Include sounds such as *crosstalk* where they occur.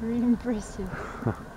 really impressive. *laughs*